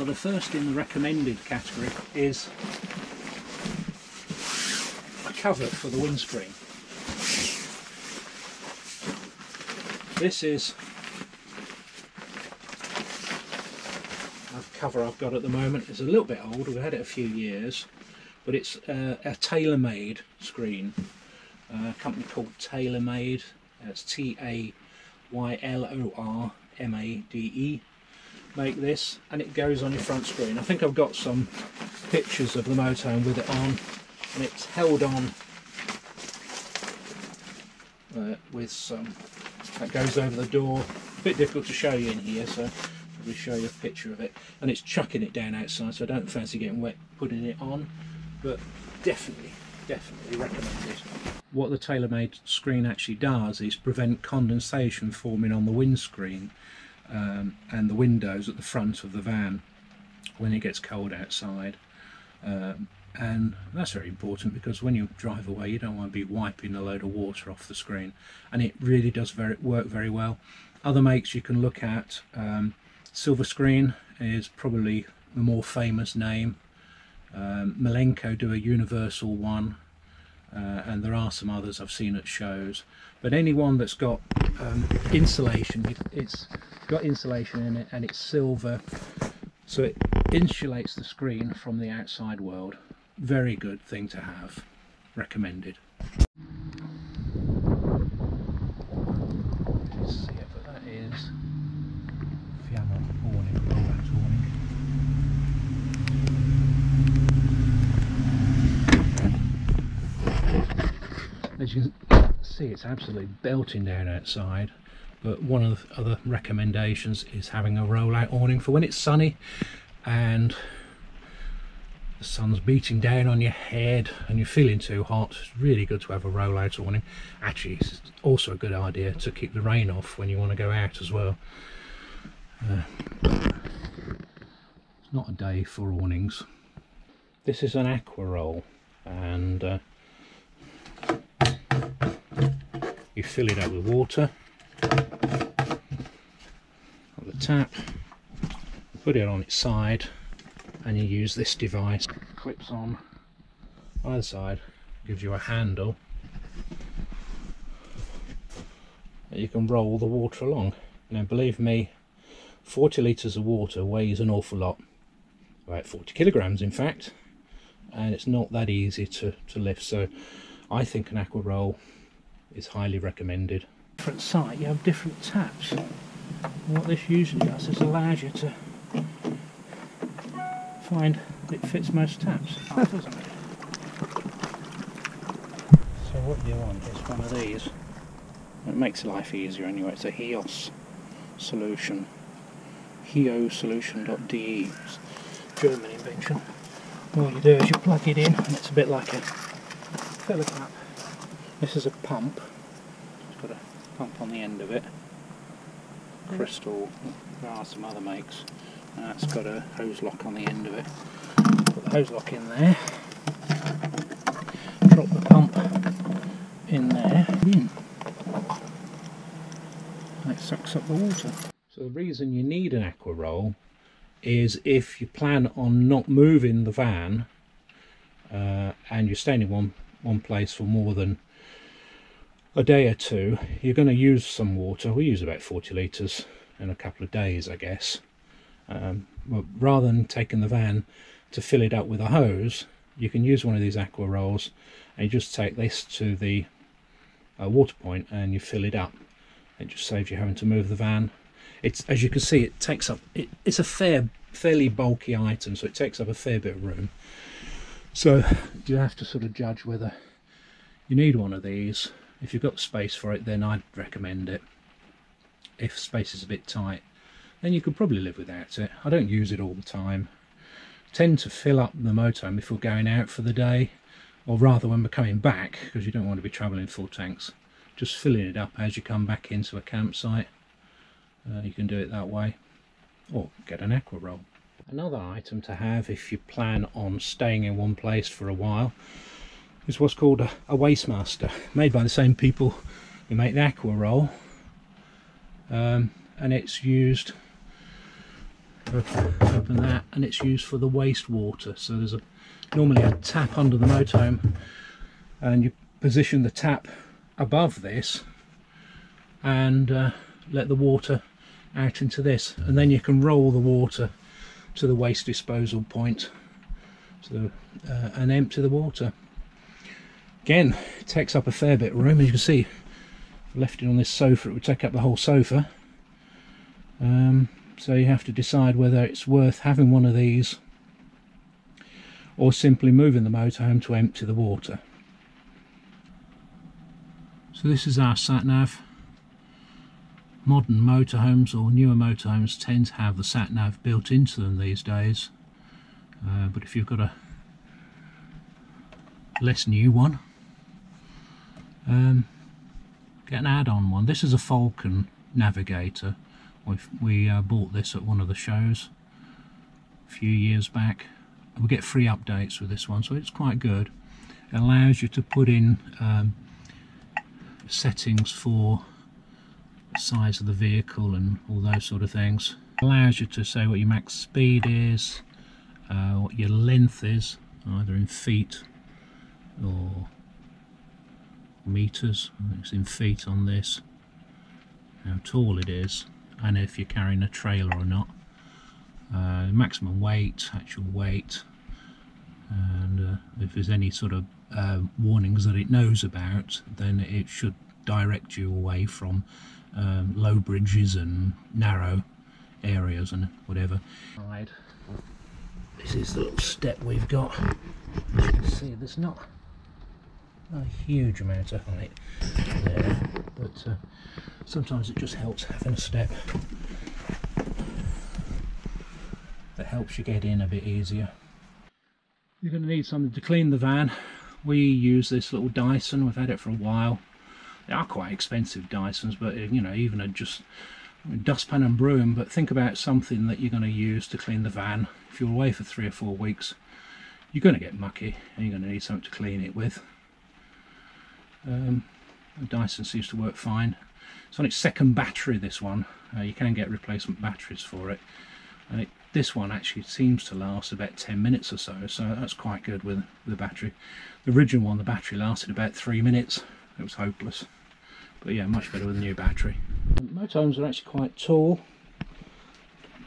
So the first in the recommended category is a cover for the windscreen. This is a cover I've got at the moment. It's a little bit old, we've had it a few years, but it's uh, a tailor-made screen. Uh, a company called TaylorMade. That's T-A-Y-L-O-R-M-A-D-E. Make this, and it goes on your front screen. I think I've got some pictures of the motorhome with it on, and it's held on uh, with some that goes over the door. A bit difficult to show you in here, so probably show you a picture of it. And it's chucking it down outside, so I don't fancy getting wet putting it on, but definitely, definitely recommend recommended. What the TaylorMade screen actually does is prevent condensation forming on the windscreen um, and the windows at the front of the van when it gets cold outside. Um, and that's very important because when you drive away you don't want to be wiping a load of water off the screen. And it really does very work very well. Other makes you can look at um, silver screen is probably the more famous name. Um, Milenco do a universal one uh, and there are some others I've seen at shows. But anyone that's got um, insulation it's got insulation in it and it's silver so it insulates the screen from the outside world. Very good thing to have recommended Let's see it, but that is Fiamma awning, Rolex awning. As you can see, it's absolutely belting down outside. But one of the other recommendations is having a rollout awning for when it's sunny and the sun's beating down on your head and you're feeling too hot. It's really good to have a rollout awning. Actually it's also a good idea to keep the rain off when you want to go out as well. Uh, it's not a day for awnings. This is an aqua roll and uh, you fill it up with water. At the tap. Put it on its side and you use this device. Clips on either side gives you a handle. That you can roll the water along. Now believe me 40 litres of water weighs an awful lot. About 40 kilograms in fact. And it's not that easy to, to lift. So I think an aqua roll is highly recommended different site you have different taps and what this usually does is allows you to find it fits most taps. Oh, so what you want is one of these. It makes life easier anyway. It's a HEOS solution. Heosolution.de. German invention. All you do is you plug it in and it's a bit like a filler cap. This is a pump. It's got a pump on the end of it. Crystal. There are some other makes. And that's got a hose lock on the end of it. Put the hose lock in there. Drop the pump in there. In. And it sucks up the water. So the reason you need an aqua roll is if you plan on not moving the van uh, and you're staying in one one place for more than a day or two you're going to use some water. We use about 40 litres in a couple of days I guess. Um, rather than taking the van to fill it up with a hose you can use one of these aqua rolls and you just take this to the uh, water point and you fill it up. It just saves you having to move the van. It's as you can see it takes up it, it's a fair fairly bulky item so it takes up a fair bit of room. So you have to sort of judge whether you need one of these if you've got space for it then I'd recommend it if space is a bit tight then you could probably live without it. I don't use it all the time. I tend to fill up the motorhome we're going out for the day, or rather when we're coming back, because you don't want to be travelling full tanks. Just filling it up as you come back into a campsite. Uh, you can do it that way, or get an aqua roll. Another item to have if you plan on staying in one place for a while is what's called a, a Wastemaster, made by the same people who make the aqua roll. Um, and it's used open, that and it's used for the wastewater. So there's a normally a tap under the motorhome and you position the tap above this and uh, let the water out into this. And then you can roll the water to the waste disposal point so, uh, and empty the water again. It takes up a fair bit of room. As you can see left it on this sofa it would take up the whole sofa. Um, so you have to decide whether it's worth having one of these or simply moving the motorhome to empty the water. So this is our sat nav modern motorhomes or newer motorhomes tend to have the sat nav built into them these days. Uh, but if you've got a less new one um, get an add-on one. This is a Falcon navigator. We've, we uh, bought this at one of the shows a few years back. We get free updates with this one so it's quite good. It allows you to put in um, settings for size of the vehicle and all those sort of things. It allows you to say what your max speed is, uh, what your length is, either in feet or meters. It's in feet on this. How tall it is, and if you're carrying a trailer or not. Uh, maximum weight, actual weight, and uh, if there's any sort of uh, warnings that it knows about, then it should direct you away from um, low bridges and narrow areas and whatever. This is the little step we've got. See, there's not a huge amount of height there, but uh, sometimes it just helps having a step. That helps you get in a bit easier. You're going to need something to clean the van. We use this little Dyson, we've had it for a while they are quite expensive Dysons, but you know, even a just dustpan and broom. But think about something that you're going to use to clean the van. If you're away for three or four weeks, you're going to get mucky and you're going to need something to clean it with. Um, Dyson seems to work fine. It's on its second battery, this one. Uh, you can get replacement batteries for it. And it, this one actually seems to last about 10 minutes or so, so that's quite good with, with the battery. The original one, the battery lasted about three minutes. It was hopeless. But yeah, much better with a new battery. Motorhomes are actually quite tall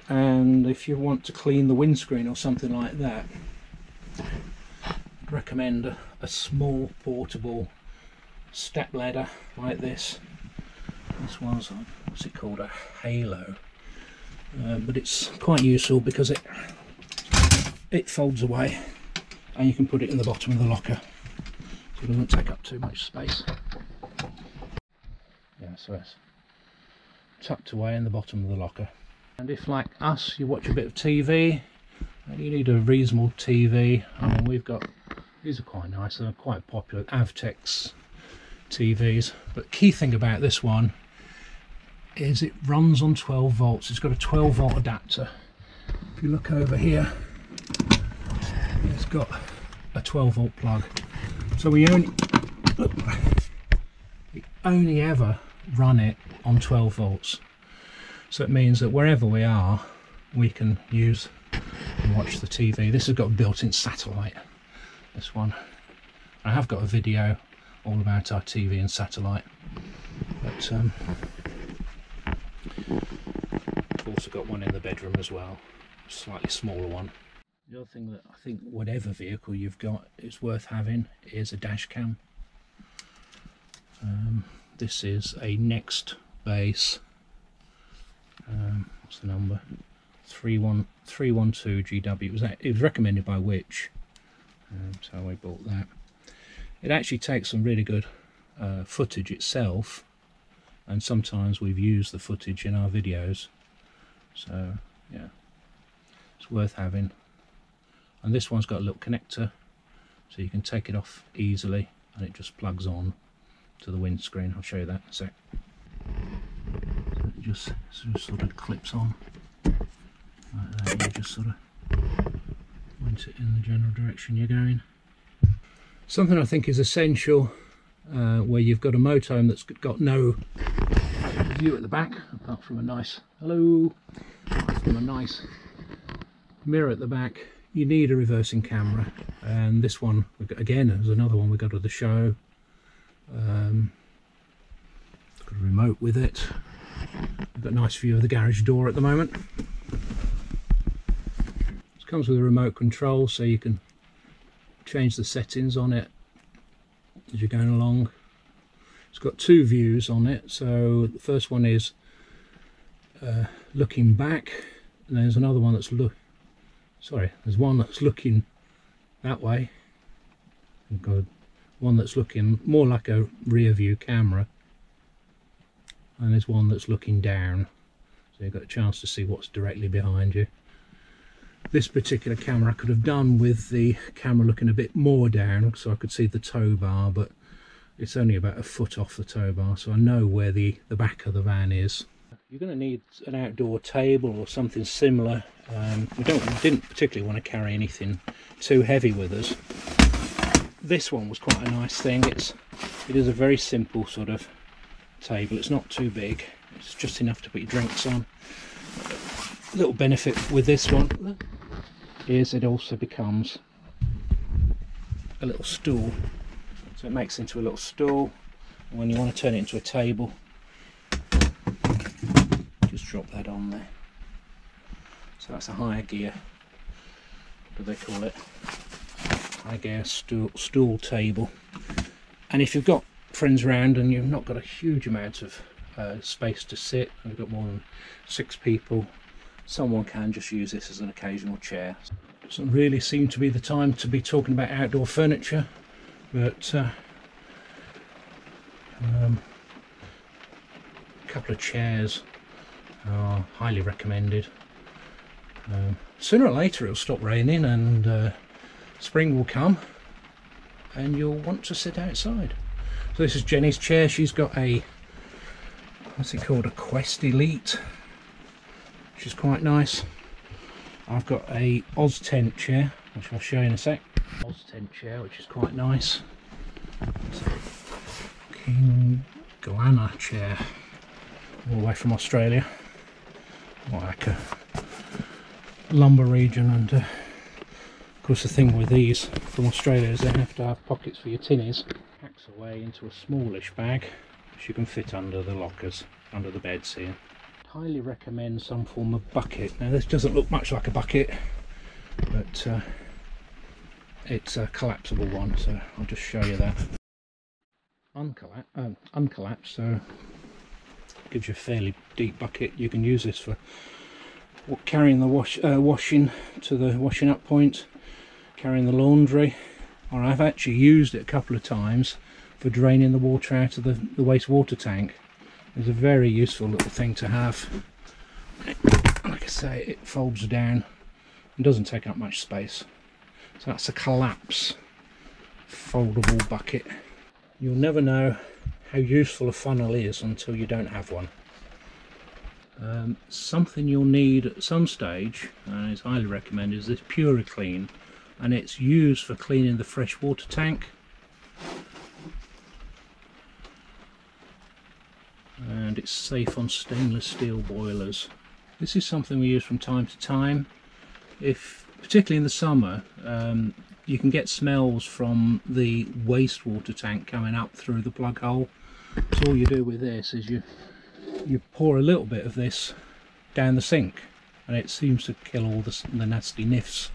and if you want to clean the windscreen or something like that I'd recommend a, a small portable step ladder like this. This one's what's it called a Hailo. Uh, but it's quite useful because it it folds away and you can put it in the bottom of the locker. So it doesn't take up too much space. Yeah so it's tucked away in the bottom of the locker. And if like us you watch a bit of TV and you need a reasonable TV I mean we've got these are quite nice they're quite popular Avtex TVs but key thing about this one is it runs on 12 volts. It's got a 12 volt adapter. If you look over here it's got a 12 volt plug. So we only we only ever run it on 12 volts. So it means that wherever we are we can use and watch the TV this has got built-in satellite this one. I have got a video all about our TV and satellite. But um, also got one in the bedroom as well slightly smaller one. The other thing that I think whatever vehicle you've got is worth having is a dash cam. Um, this is a next base um, what's the number? 31312 GW it was, it was recommended by Which um, so we bought that it actually takes some really good uh, footage itself and sometimes we've used the footage in our videos so yeah it's worth having and this one's got a little connector so you can take it off easily and it just plugs on to the windscreen. I'll show you that in a sec. It just, just sort of clips on like that. You just sort of point it in the general direction you're going. Something I think is essential uh, where you've got a motorhome that's got no view at the back apart from a nice hello from a nice mirror at the back you need a reversing camera. And this one again is another one we got at the show um, got a remote with it. We've got a nice view of the garage door at the moment. It comes with a remote control so you can change the settings on it as you're going along. It's got two views on it. So the first one is uh, looking back. And there's another one that's look sorry there's one that's looking that way. We've got one that's looking more like a rear view camera. And there's one that's looking down. So you've got a chance to see what's directly behind you this particular camera I could have done with the camera looking a bit more down so I could see the tow bar but it's only about a foot off the tow bar so I know where the the back of the van is you're going to need an outdoor table or something similar um, we don't didn't particularly want to carry anything too heavy with us. This one was quite a nice thing. It's it is a very simple sort of table. It's not too big. It's just enough to put your drinks on. A little benefit with this one is it also becomes a little stool. So it makes into a little stool. And when you want to turn it into a table, just drop that on there. So that's a HiGear, what do they call it? HiGear stool, stool table. And if you've got friends around and you've not got a huge amount of uh, space to sit, and you've got more than six people, someone can just use this as an occasional chair. Doesn't really seem to be the time to be talking about outdoor furniture, but uh, um, a couple of chairs are highly recommended. Um, sooner or later it'll stop raining and uh, spring will come and you'll want to sit outside. So this is Jenny's chair. She's got a, what's it called, a Quest Elite, which is quite nice. I've got a Oztent chair, which I'll show you in a sec. Oztent chair, which is quite nice. King Goanna chair, all the way from Australia. Like a lumber region and uh, of course the thing with these from Australia is they have to have pockets for your tinnies. Packs away into a smallish bag which you can fit under the lockers, under the beds here. Highly recommend some form of bucket. Now this doesn't look much like a bucket but uh, it's a collapsible one so I'll just show you that. Uncollapsed, uh, uncollapsed so gives you a fairly deep bucket. You can use this for carrying the wash uh, washing to the washing up point carrying the laundry or I've actually used it a couple of times for draining the water out of the, the wastewater tank it's a very useful little thing to have. Like I say it folds down. And doesn't take up much space. So that's a collapse foldable bucket. You'll never know how useful a funnel is until you don't have one. Um, something you'll need at some stage, and it's highly recommended, is this Puriclean, and it's used for cleaning the freshwater tank. And it's safe on stainless steel boilers. This is something we use from time to time. If, particularly in the summer, um, you can get smells from the wastewater tank coming up through the plug hole. So all you do with this is you you pour a little bit of this down the sink and it seems to kill all the, the nasty niffs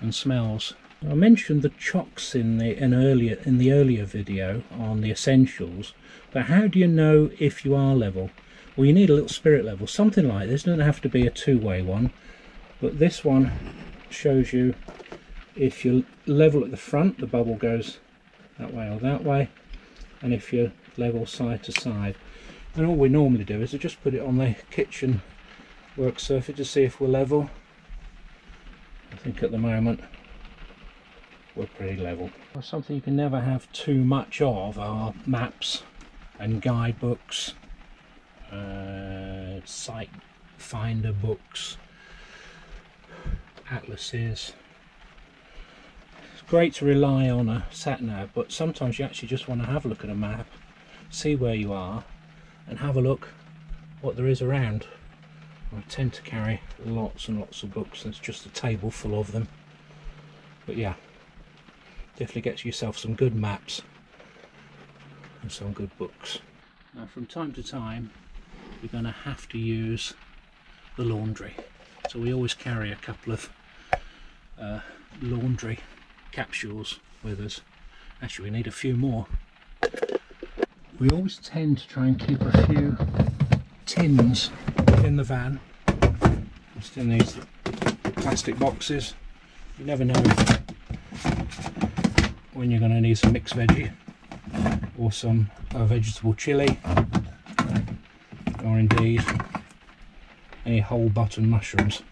and smells. I mentioned the chocks in the in earlier in the earlier video on the essentials, but how do you know if you are level? Well, you need a little spirit level, something like this. Doesn't have to be a two-way one, but this one shows you if you're level at the front, the bubble goes that way or that way, and if you're level side to side and all we normally do is just put it on the kitchen work surface to see if we're level I think at the moment we're pretty level something you can never have too much of are maps and guidebooks uh, site finder books atlases it's great to rely on a sat nav but sometimes you actually just want to have a look at a map see where you are and have a look what there is around I tend to carry lots and lots of books. There's just a table full of them. But yeah, definitely get yourself some good maps and some good books. Now from time to time you're going to have to use the laundry. So we always carry a couple of uh, laundry capsules with us. Actually we need a few more. We always tend to try and keep a few tins in the van just in these plastic boxes you never know when you're going to need some mixed veggie or some uh, vegetable chili or indeed any whole button mushrooms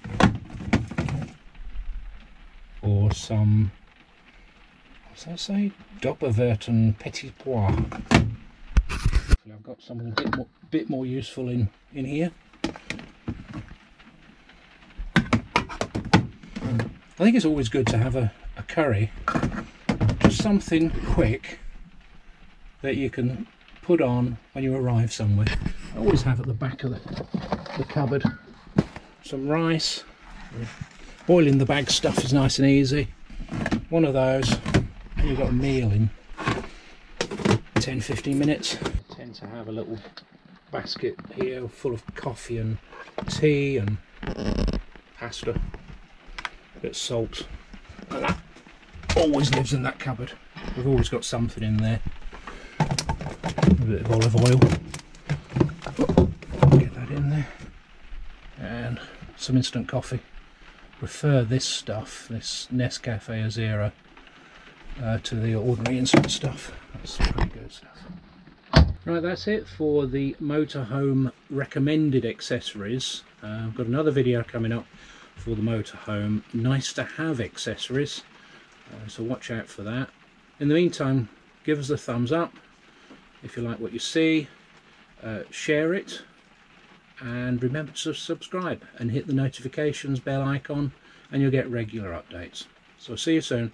or some what's that say? Doppelwerten petit pois. I've got something a bit more, bit more useful in in here. I think it's always good to have a, a curry something quick that you can put on when you arrive somewhere. I always have at the back of the, the cupboard some rice. Boiling the bag stuff is nice and easy. One of those and you've got a meal in 10-15 minutes. I tend to have a little basket here full of coffee and tea and pasta. A bit of salt always lives in that cupboard. We've always got something in there. A bit of olive oil. Get that in there. And some instant coffee. Prefer this stuff this Nescafe Azera uh, to the ordinary instant stuff. That's pretty good stuff. Right that's it for the motorhome recommended accessories. Uh, I've got another video coming up for the motorhome. Nice to have accessories so watch out for that. In the meantime give us a thumbs up. If you like what you see uh, share it. And remember to subscribe and hit the notifications bell icon and you'll get regular updates. So see you soon